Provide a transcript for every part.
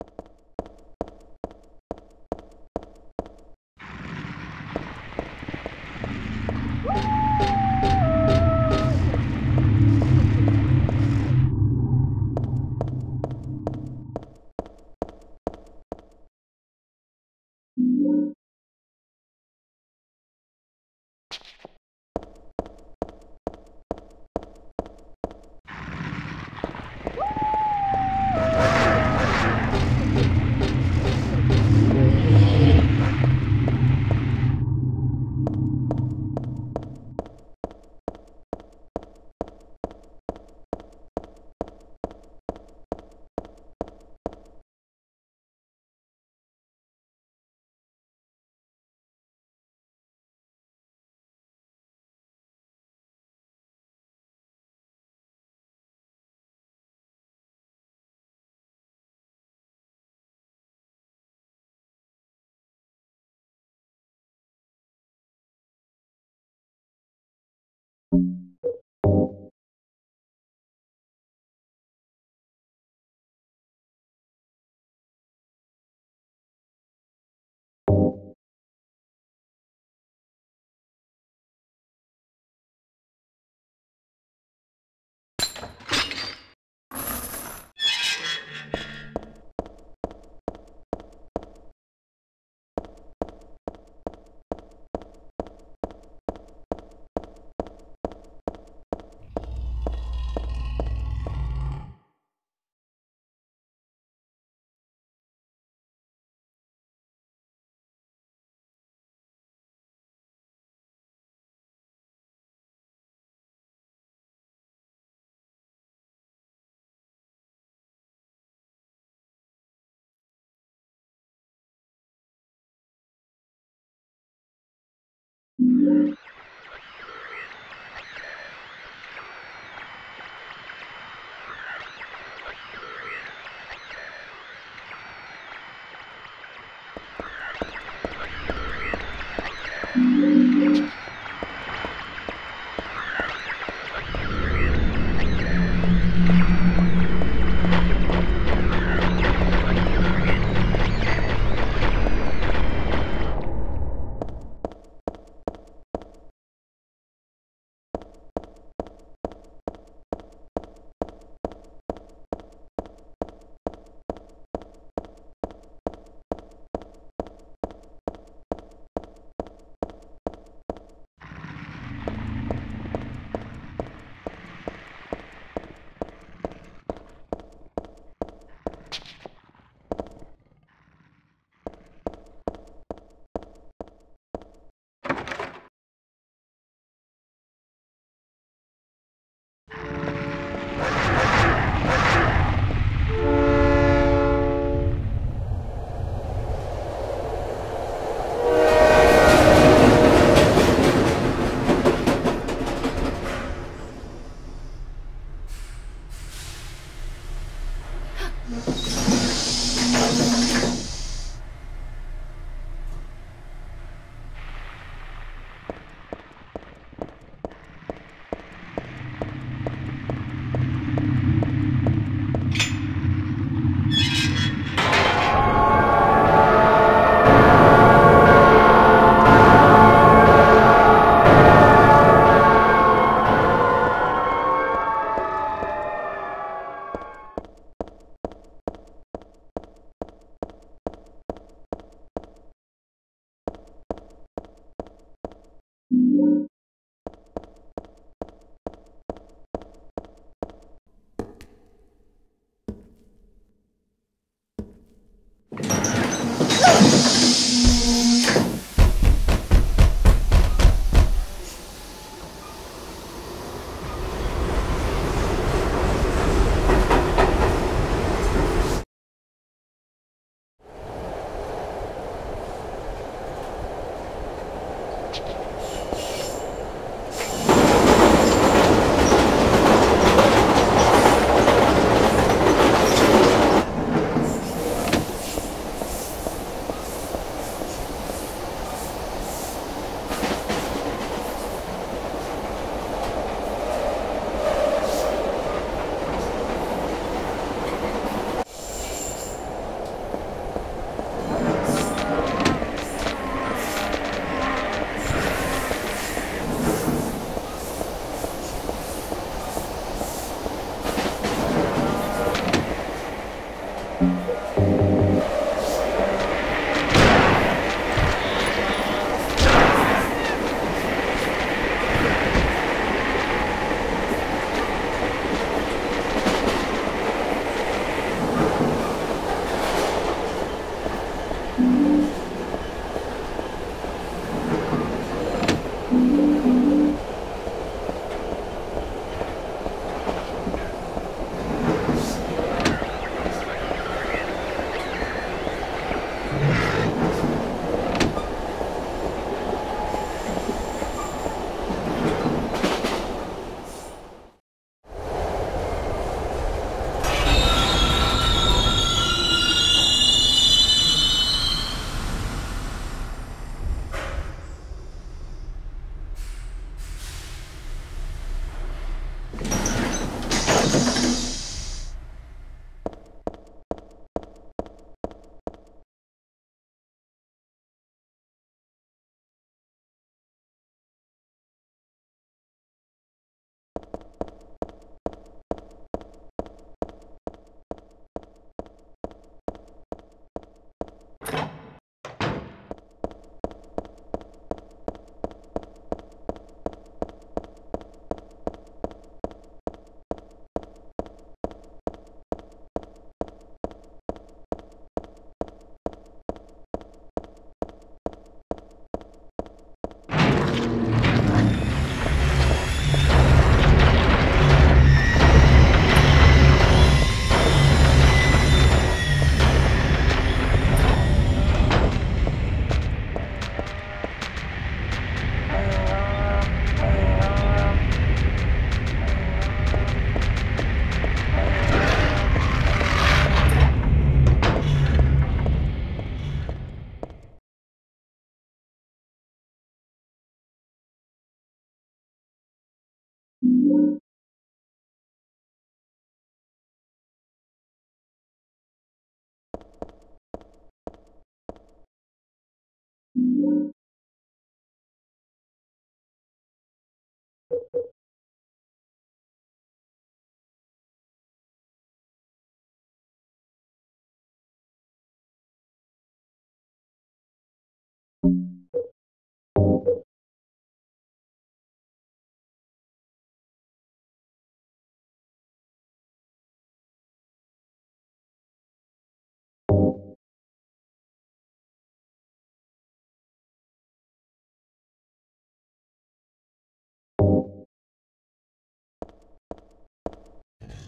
Woo! Yeah.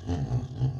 Mm-hmm.